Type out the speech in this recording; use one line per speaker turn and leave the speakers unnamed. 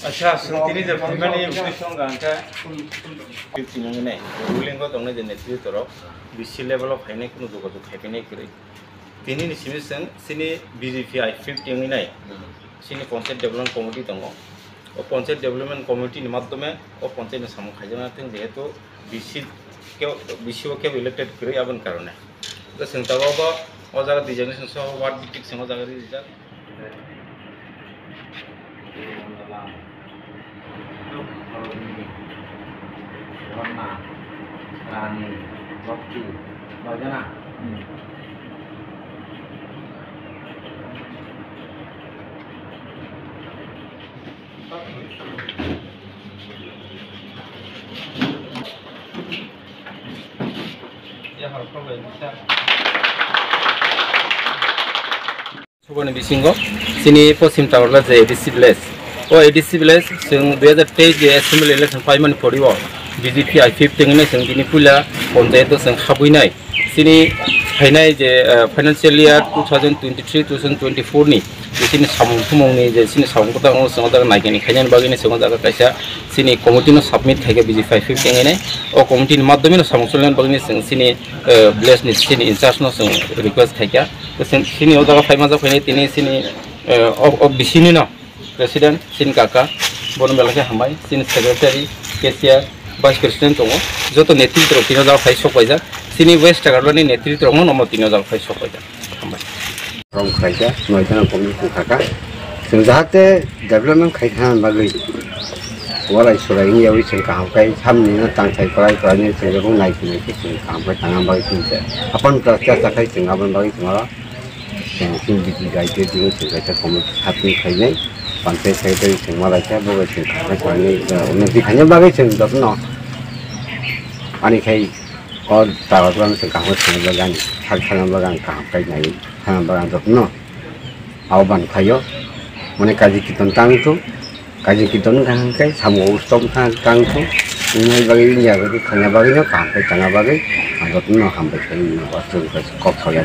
अच्छा संतरी जब मैंने उसके संग आंका फिफ्टी नंगे ने रूलिंग को तुमने जो नेतृत्व तरफ বিশ্ব লেভেলাव हायनाय कुनु जोगाजोग खायफैनाय गोरै बेनि निसिमि जों सिनि बिजेपि आइ फिफ्टी नाय सिनि पन्सायत डेभेलपमेन्ट कमिटि दङ ও পঞ্চায়েত ডেভেলপমেন্ট কমিটির মাধ্যমে ও পঞ্চায়েত সামু খাইজানাতেন যেহেতু বিসি কেউ বিসিও কেউ ইলেক্টেড করে আবেন কারণে। তো সেন্টাবাবা ও যারা ডিজাইনেশন সহ ওয়ার্ড ভিত্তিক সেমা জায়গা দিয়ে
And rock two.
Yeah, I'll probably share. So gonna be single. Sini for sim table as a decibless. Oh a decibless, so we have the you. BJP I P F টেনে जों दिनै पुला পঞ্চায়েত जों खाबैनाय सिनि फायनाय जे financial year two thousand twenty three two thousand twenty फोरनि बिसिनि सामुथुमावनि जे सिनि सामुखौ आं सिङाव जागा नायगोन खायनायनि बागैनो सिङाव जागा खायसा सिनि कमिटिनो साबमिट थायो बिजेपि आइ पि एफ टेङैनाय अ कमिटिनि माध्यमैनो सामुख सोलिनायनि बागैनो जों सिनि भिलेजनि सिनि इन्सार्जनाव जों रिकुवेस्ट थायो जों सिनियाव जागा फायमा जाफैनाय दिनै सिनि बिसिनिनो প্रेसिडेन्ट सिनि काका বনমেলাকে হাमाই সিনি সেক্রেটারি কেসিয়ার भाइस प्रेसिडेन्ट दङ जत नेतृत्व तिन हाजार फाइभ सफायजा सिनि वेस्ट नागालेण्डनि नेतृत्व दङ नम्बर तिन हाजार फाइभ सफायजा
रमख्रायजा नयजना कमिटि थाखा जों जाहाथे डेभेलपमेन्ट खायखाना बागै वालाय सरायनि यावै जों गाहामखाय सामनिनो तांथाय फराय फरायनो जों बेखौ नायफिननायखौ जों गाहामखाय थाङा बागै जों आफान क्लासया थाखाय जों आबान बागै जोंहा जों बिदि गायदो जों गायथा कमिटि साबनिफ्रायनो pantai saya tu semua baca bukan semua macam ni. Nanti hanya bagai semua tu no. Ani saya और ताकत बगान से कहाँ से बगान हर खाना बगान कहाँ कहीं नहीं खाना बगान तो न आओ बन खाइयो मैंने काजी कीर्तन तांग तो काजी कीर्तन कहाँ कहीं सामो उस्तम कहाँ तांग तो इन्हें बगे भी नहीं आगे खाना बगे ना कहाँ कहीं तांगा बगे हम तो न हम बच्चे न वस्तु कब खाया